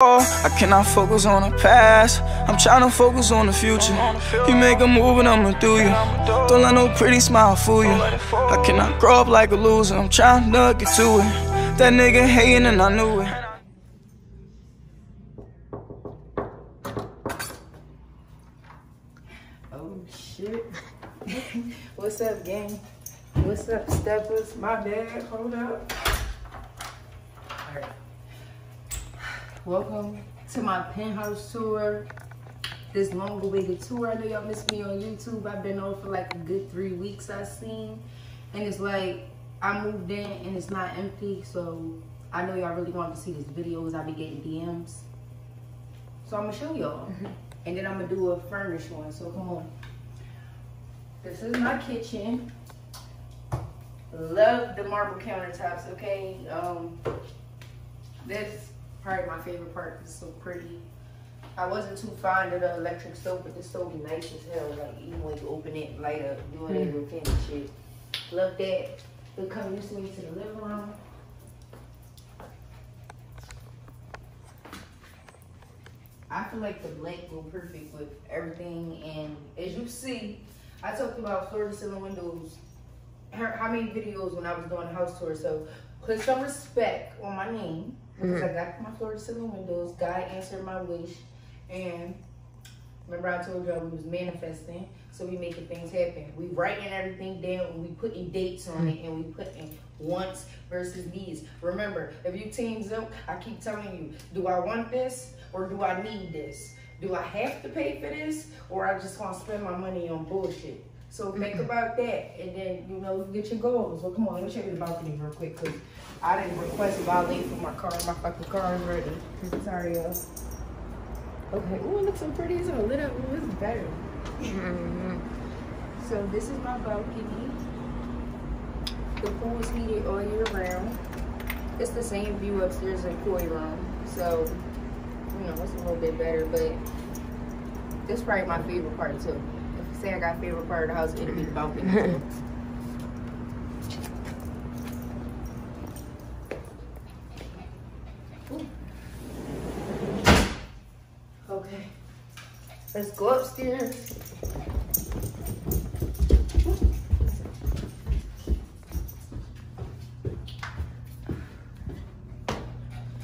I cannot focus on the past. I'm trying to focus on the future. You make a move and I'ma do you. Don't let no pretty smile fool you. I cannot grow up like a loser. I'm trying to get to it. That nigga hating and I knew it. Oh shit. What's up, gang? What's up, steppers? My bad. Hold up. Alright. Welcome to my penthouse tour. This long awaited tour. I know y'all missed me on YouTube. I've been on for like a good three weeks, I seen. And it's like I moved in and it's not empty. So I know y'all really want to see this videos. I be getting DMs. So I'm gonna show y'all. And then I'm gonna do a furnished one. So come on. This is my kitchen. Love the marble countertops, okay? Um, this probably my favorite part. It's so pretty. I wasn't too fond of the electric stove, but this stove is nice as hell. Like even when you open it, light up, doing mm. it with and shit. Love that. It'll come used to me to the living room. I feel like the black go perfect with everything. And as you see, I talked about floor to ceiling windows. How how many videos when I was doing a house tour? So put some respect on my name because I mm-hmm. got my floor to ceiling windows. God answered my wish, and remember I told y'all we was manifesting, so we making things happen. We writing everything down, and we putting dates on it, and we putting wants versus needs. Remember, if you teams up, I keep telling you, do I want this or do I need this? Do I have to pay for this or I just want to spend my money on bullshit? So think mm-hmm. about that, and then you know get your goals. Well, come on, let me show you the balcony real quick, cause I didn't request a violate for my car. My fucking car is ready. Sorry, y'all. Okay. Ooh, it looks so pretty. It's a lit up. Ooh, it's better. Mm-hmm. So this is my balcony. The pool is heated all year round. It's the same view upstairs in koi room, so you know it's a little bit better. But this is probably my favorite part too. Say I got favorite part of the house, it'll be the balcony Okay, let's go upstairs.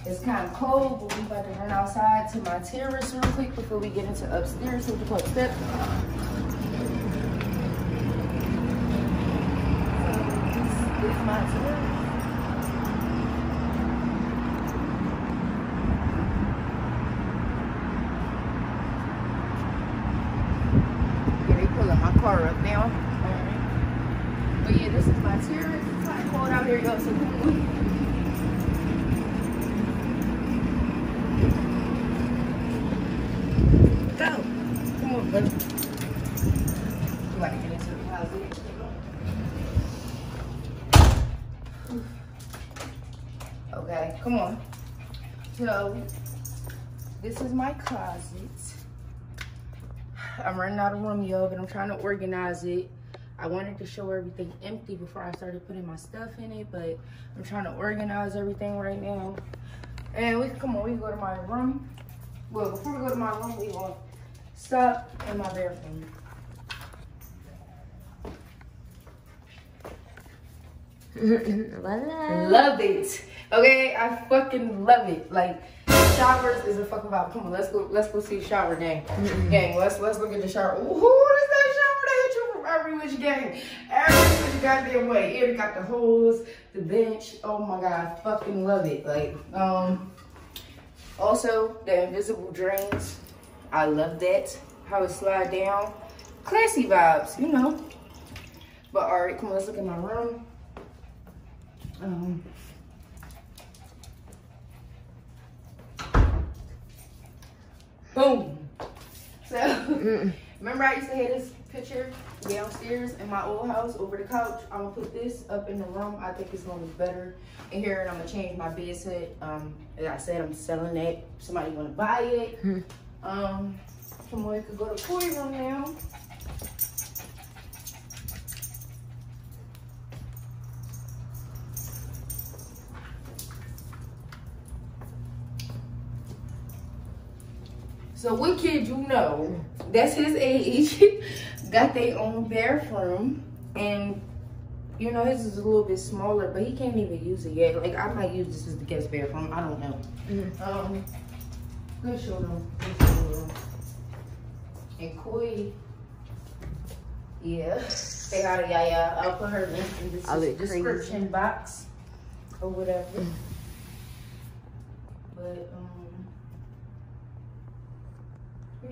It's kind of cold, but we about to run outside to my terrace real quick before we get into upstairs. So can step. This is my terrace. Yeah, they pulling my car up now. Alright. But yeah, this is my terrace. It's of cold out here, y'all. So. Go. Come on, buddy. You want to get into the closet? Okay, come on. So, this is my closet. I'm running out of room, y'all, but I'm trying to organize it. I wanted to show everything empty before I started putting my stuff in it, but I'm trying to organize everything right now. And we come on, we go to my room. Well, before we go to my room, we gonna stop in my bathroom. Love it. Okay, I fucking love it. Like showers is a fucking vibe. Come on, let's go. Let's go see shower gang. Gang, let's let's look at the shower. Ooh, who is that shower that hit you from every which gang? Every which goddamn way. It got the hose, the bench. Oh my god, I fucking love it. Like um. Also, the invisible drains. I love that. How it slide down. Classy vibes, you know. But all right, come on, let's look at my room. Um, boom. So, remember I used to have this picture downstairs in my old house over the couch. I'm gonna put this up in the room. I think it's gonna look better in here, and I'm gonna change my bed set. Um, as I said, I'm selling it. Somebody wanna buy it? Um, someone could go to toy room now. So what kid you know that's his age got their own bathroom and you know his is a little bit smaller but he can't even use it yet. Like I might use this as the guest bathroom. I don't know. Mm-hmm. Um good show them. Show them. And Koi yeah. Say hi to Yaya. I'll put her link in the I look description box or whatever. But um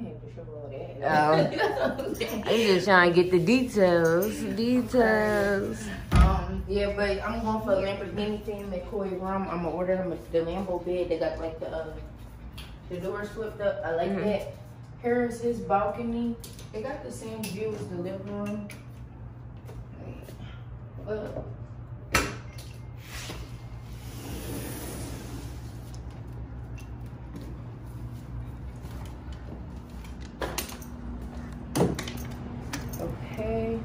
we have to show all that. I'm just trying to get the details. Details. Um, yeah, but I'm going for a Lamborghini at Koi Rum. I'm gonna order them a, the Lambo bed. They got like the uh, the doors flipped up. I like Mhm. that. Here's his balcony. They got the same view as the living room. Uh, okay.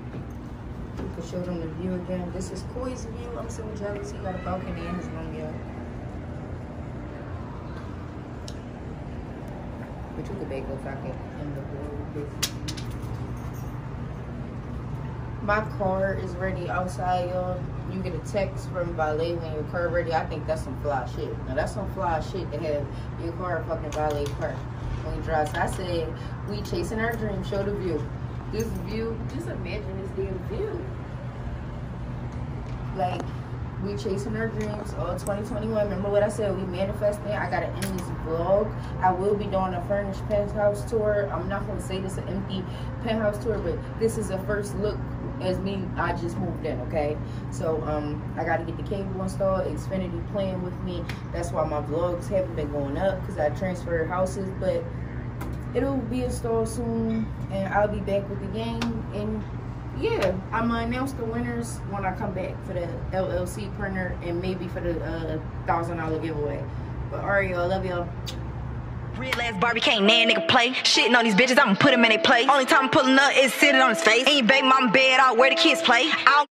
We can show them the view again. This is Koi's view. I'm so jealous. He got a balcony in his room, y'all. But you could bake those socket in the. My car is ready outside, y'all. You get a text from valet when your car ready. I think that's some fly shit. Now that's some fly shit to have your car fucking valet park when you drive. So I said, we chasing our dream. Show the view. This view, just imagine this damn view. Like, we chasing our dreams all 2021. Remember what I said? We manifesting. I gotta end this vlog. I will be doing a furnished penthouse tour. I'm not gonna say this an empty penthouse tour, but this is a first look as me. I just moved in, okay? So um, I gotta get the cable installed. Xfinity playing with me. That's why my vlogs haven't been going up because I transferred houses, but it'll be installed soon, and I'll be back with the game and yeah, I'm gonna announce the winners when I come back for the LLC printer and maybe for the uh, thousand dollar giveaway. But alright, y'all, love y'all. Real ass Barbie can't nan nigga play. Shitting on these bitches, I'ma put him in their place. Only time I'm pulling up is sitting on his face. Ain't baby mama bed out where the kids play. I don't